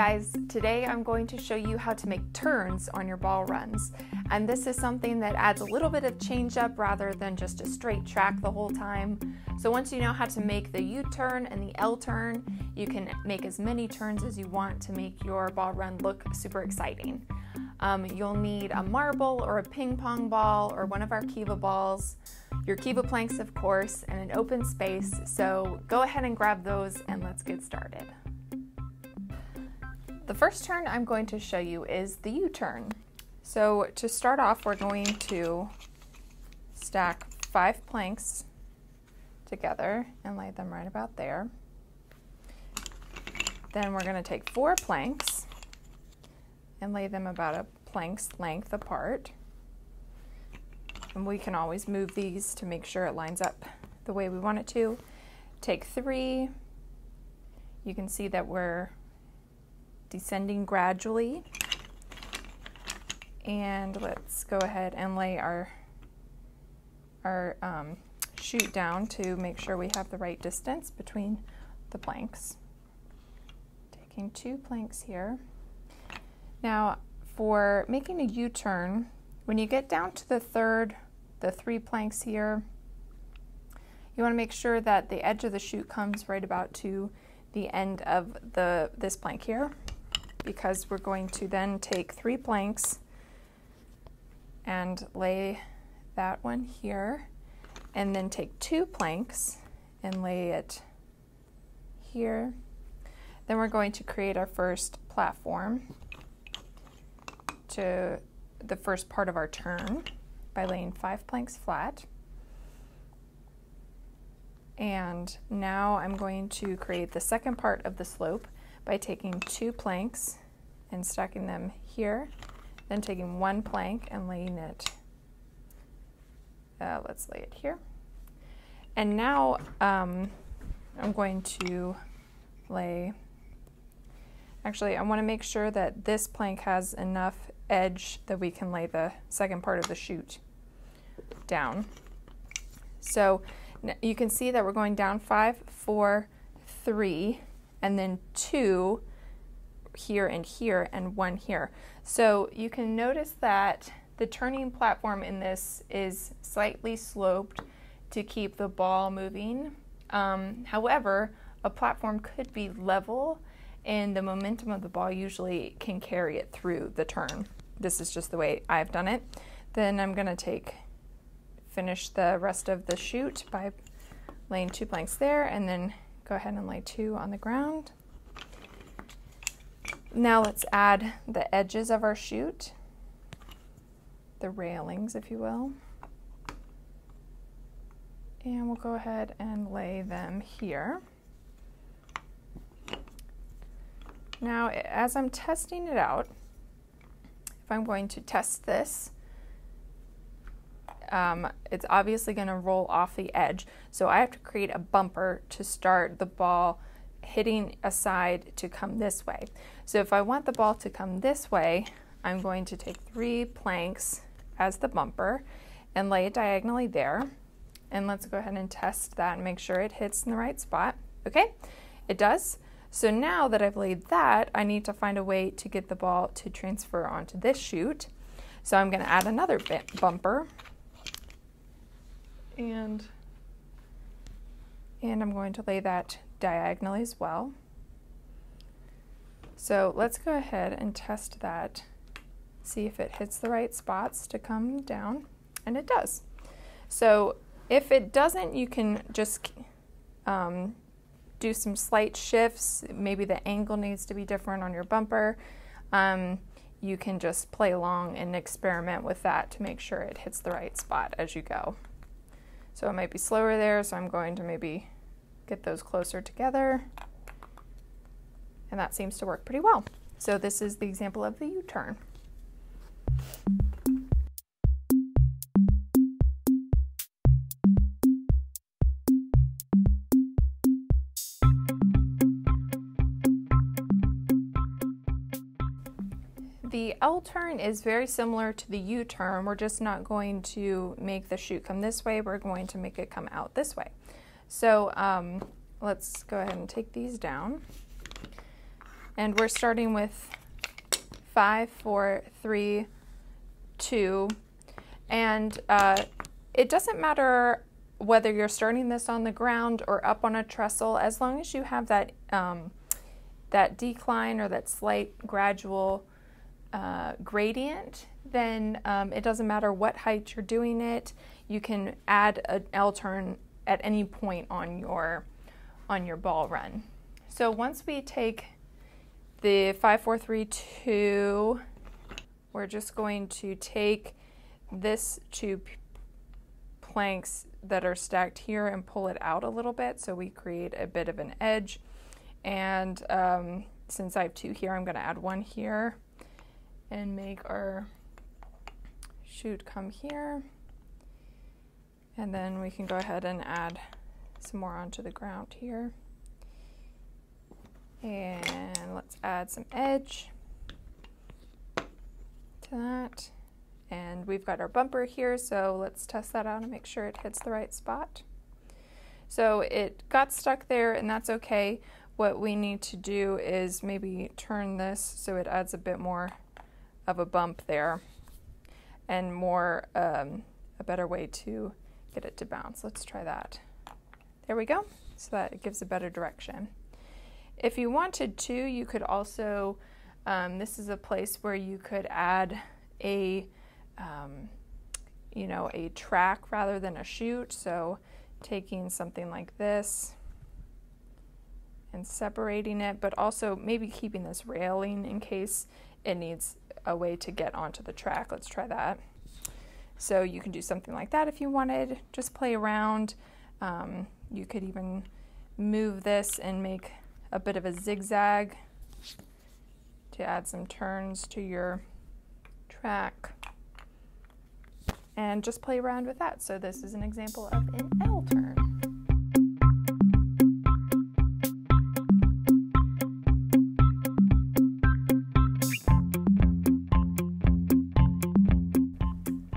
guys, today I'm going to show you how to make turns on your ball runs. And this is something that adds a little bit of change up rather than just a straight track the whole time. So once you know how to make the U-turn and the L-turn, you can make as many turns as you want to make your ball run look super exciting. Um, you'll need a marble or a ping pong ball or one of our KEVA balls, your KEVA planks, of course, and an open space. So go ahead and grab those and let's get started. The first turn I'm going to show you is the U-turn. So to start off, we're going to stack five planks together and lay them right about there. Then we're going to take four planks and lay them about a plank's length apart. And we can always move these to make sure it lines up the way we want it to. Take three. You can see that we're descending gradually. And let's go ahead and lay our, our um, chute down to make sure we have the right distance between the planks. Taking two planks here. Now for making a U-turn, when you get down to the third, the three planks here, you want to make sure that the edge of the chute comes right about to the end of the this plank here because we're going to then take three planks and lay that one here and then take two planks and lay it here. Then we're going to create our first platform to the first part of our turn by laying five planks flat. And now I'm going to create the second part of the slope by taking two planks and stacking them here, then taking one plank and laying it, uh, let's lay it here. And now um, I'm going to lay, actually I want to make sure that this plank has enough edge that we can lay the second part of the chute down. So you can see that we're going down five, four, three, and then two here and here and one here. So you can notice that the turning platform in this is slightly sloped to keep the ball moving. Um, however, a platform could be level and the momentum of the ball usually can carry it through the turn. This is just the way I've done it. Then I'm going to take, finish the rest of the chute by laying two planks there and then go ahead and lay two on the ground. Now let's add the edges of our chute, the railings, if you will. And we'll go ahead and lay them here. Now, as I'm testing it out, if I'm going to test this, um, it's obviously going to roll off the edge. So I have to create a bumper to start the ball hitting a side to come this way. So if I want the ball to come this way, I'm going to take three planks as the bumper and lay it diagonally there. And let's go ahead and test that and make sure it hits in the right spot. Okay, it does. So now that I've laid that, I need to find a way to get the ball to transfer onto this chute. So I'm going to add another bumper and and I'm going to lay that diagonally as well. So let's go ahead and test that, see if it hits the right spots to come down, and it does. So if it doesn't, you can just um, do some slight shifts. Maybe the angle needs to be different on your bumper. Um, you can just play along and experiment with that to make sure it hits the right spot as you go. So it might be slower there, so I'm going to maybe get those closer together. And that seems to work pretty well. So this is the example of the U-turn. The L turn is very similar to the U turn. We're just not going to make the chute come this way. We're going to make it come out this way. So um, let's go ahead and take these down. And we're starting with five, four, three, two. And uh, it doesn't matter whether you're starting this on the ground or up on a trestle, as long as you have that, um, that decline or that slight gradual uh, gradient, then um, it doesn't matter what height you're doing it. You can add an L turn at any point on your on your ball run. So once we take the 5432, we're just going to take this two planks that are stacked here and pull it out a little bit so we create a bit of an edge. And um, since I have two here, I'm going to add one here and make our chute come here. And then we can go ahead and add some more onto the ground here. And let's add some edge to that. And we've got our bumper here, so let's test that out and make sure it hits the right spot. So it got stuck there and that's okay. What we need to do is maybe turn this so it adds a bit more of a bump there and more, um, a better way to get it to bounce. Let's try that. There we go, so that it gives a better direction. If you wanted to, you could also, um, this is a place where you could add a, um, you know, a track rather than a chute. So taking something like this and separating it, but also maybe keeping this railing in case it needs a way to get onto the track. Let's try that. So you can do something like that if you wanted, just play around. Um, you could even move this and make a bit of a zigzag to add some turns to your track and just play around with that. So this is an example of an L turn.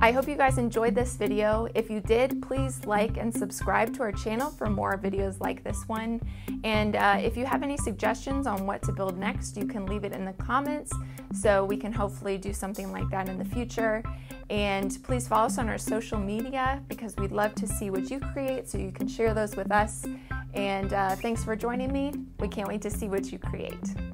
I hope you guys enjoyed this video. If you did, please like and subscribe to our channel for more videos like this one. And uh, if you have any suggestions on what to build next, you can leave it in the comments so we can hopefully do something like that in the future. And please follow us on our social media because we'd love to see what you create so you can share those with us. And uh, thanks for joining me. We can't wait to see what you create.